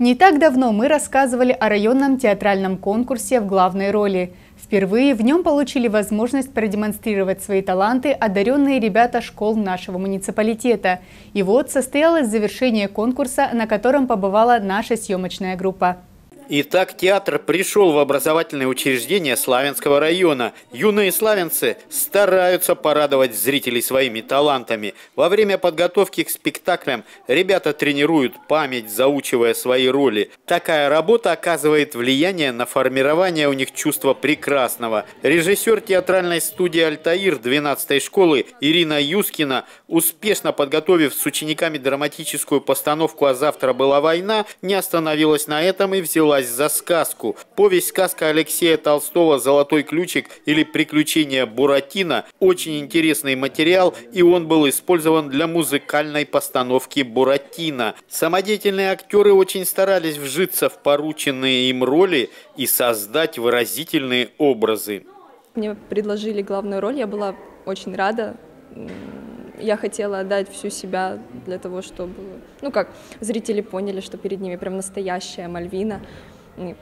Не так давно мы рассказывали о районном театральном конкурсе в главной роли. Впервые в нем получили возможность продемонстрировать свои таланты одаренные ребята школ нашего муниципалитета. И вот состоялось завершение конкурса, на котором побывала наша съемочная группа. Итак, театр пришел в образовательное учреждение Славянского района. Юные славянцы стараются порадовать зрителей своими талантами. Во время подготовки к спектаклям ребята тренируют память, заучивая свои роли. Такая работа оказывает влияние на формирование у них чувства прекрасного. Режиссер театральной студии «Альтаир» 12 школы Ирина Юскина, успешно подготовив с учениками драматическую постановку «А завтра была война», не остановилась на этом и взяла взялась за сказку. Повесть сказка Алексея Толстого «Золотой ключик» или «Приключения Буратино» – очень интересный материал, и он был использован для музыкальной постановки «Буратино». Самодеятельные актеры очень старались вжиться в порученные им роли и создать выразительные образы. Мне предложили главную роль, я была очень рада я хотела отдать всю себя для того, чтобы, ну как, зрители поняли, что перед ними прям настоящая Мальвина,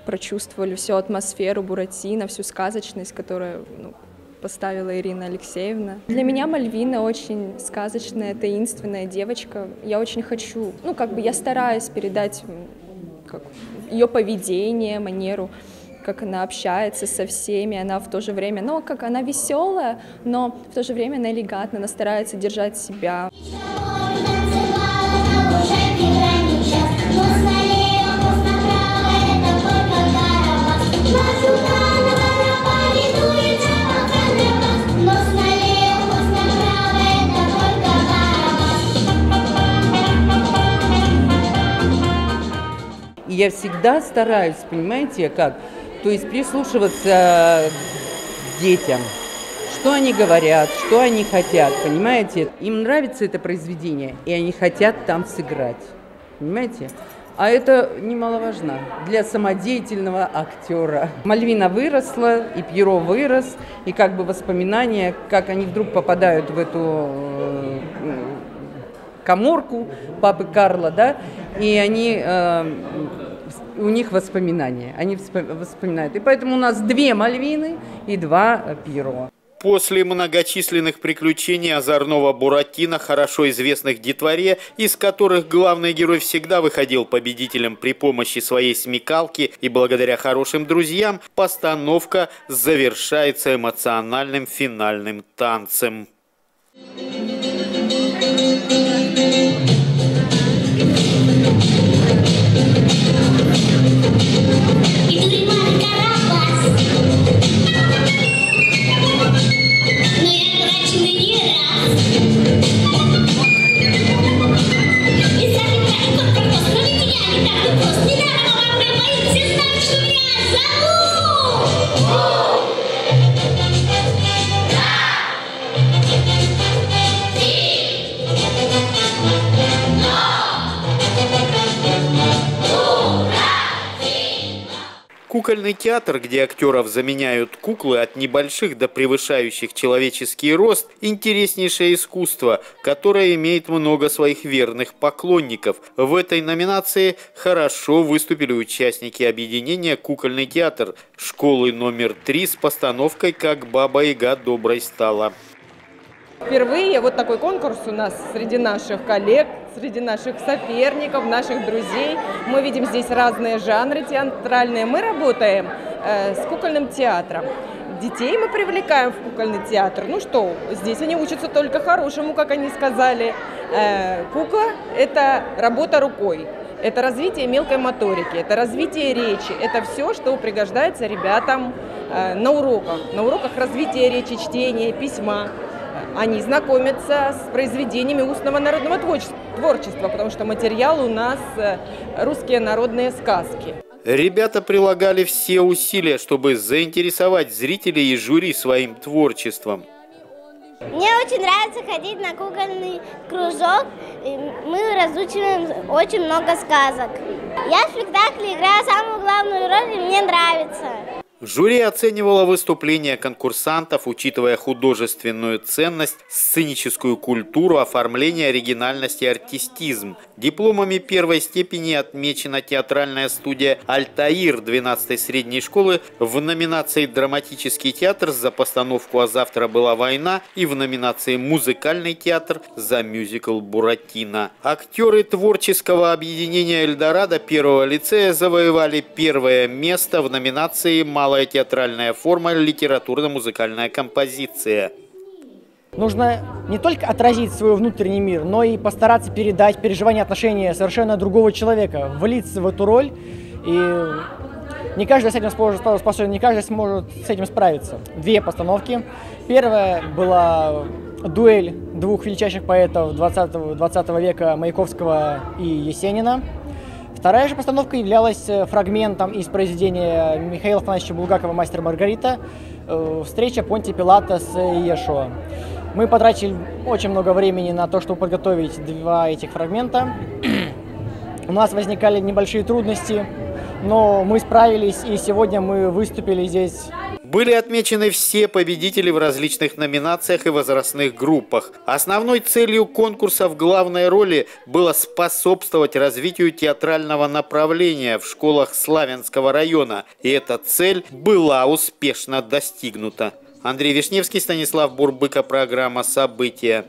прочувствовали всю атмосферу Буратино, всю сказочность, которую ну, поставила Ирина Алексеевна. Для меня Мальвина очень сказочная, таинственная девочка. Я очень хочу, ну как бы я стараюсь передать как, ее поведение, манеру как она общается со всеми, она в то же время, ну, как она веселая, но в то же время она элегантна, она старается держать себя. я всегда стараюсь, понимаете, как то есть прислушиваться к детям, что они говорят, что они хотят, понимаете? Им нравится это произведение, и они хотят там сыграть, понимаете? А это немаловажно для самодеятельного актера. Мальвина выросла, и Пьеро вырос, и как бы воспоминания, как они вдруг попадают в эту э, коморку папы Карла, да, и они э, у них воспоминания, они вспоминают. И поэтому у нас две Мальвины и два э, Пьеро. После многочисленных приключений озорного Буратино, хорошо известных детворе, из которых главный герой всегда выходил победителем при помощи своей смекалки и благодаря хорошим друзьям, постановка завершается эмоциональным финальным танцем. Кукольный театр, где актеров заменяют куклы от небольших до превышающих человеческий рост, интереснейшее искусство, которое имеет много своих верных поклонников. В этой номинации хорошо выступили участники объединения «Кукольный театр» школы номер три с постановкой «Как Баба-Яга доброй стала». Впервые вот такой конкурс у нас среди наших коллег, среди наших соперников, наших друзей. Мы видим здесь разные жанры театральные. Мы работаем э, с кукольным театром. Детей мы привлекаем в кукольный театр. Ну что, здесь они учатся только хорошему, как они сказали. Э, кукла – это работа рукой. Это развитие мелкой моторики, это развитие речи, это все, что пригождается ребятам э, на уроках, на уроках развития речи, чтения, письма они знакомятся с произведениями устного народного творчества, потому что материал у нас э, русские народные сказки. Ребята прилагали все усилия, чтобы заинтересовать зрителей и жюри своим творчеством. Мне очень нравится ходить на кукольный кружок. Мы разучиваем очень много сказок. Я в спектакле играю самую главную роль, и мне нравится. Жюри оценивало выступления конкурсантов, учитывая художественную ценность, сценическую культуру, оформление, оригинальность и артистизм. Дипломами первой степени отмечена театральная студия «Альтаир» 12-й средней школы в номинации «Драматический театр» за постановку «А завтра была война» и в номинации «Музыкальный театр» за мюзикл «Буратино». Актеры творческого объединения «Эльдорадо» первого лицея завоевали первое место в номинации «Мало малая театральная форма, литературно-музыкальная композиция. Нужно не только отразить свой внутренний мир, но и постараться передать переживания отношения совершенно другого человека, влиться в эту роль. И не каждый с этим способен, не каждый сможет с этим справиться. Две постановки. Первая была дуэль двух величайших поэтов 20, 20 века Маяковского и Есенина – Вторая же постановка являлась э, фрагментом из произведения Михаила Афанасьевича Булгакова «Мастер Маргарита» э, «Встреча Понти Пилата с Иешуа». Мы потратили очень много времени на то, чтобы подготовить два этих фрагмента. У нас возникали небольшие трудности, но мы справились, и сегодня мы выступили здесь были отмечены все победители в различных номинациях и возрастных группах. Основной целью конкурса в главной роли было способствовать развитию театрального направления в школах Славянского района, и эта цель была успешно достигнута. Андрей Вишневский, Станислав Бурбыка, программа «События».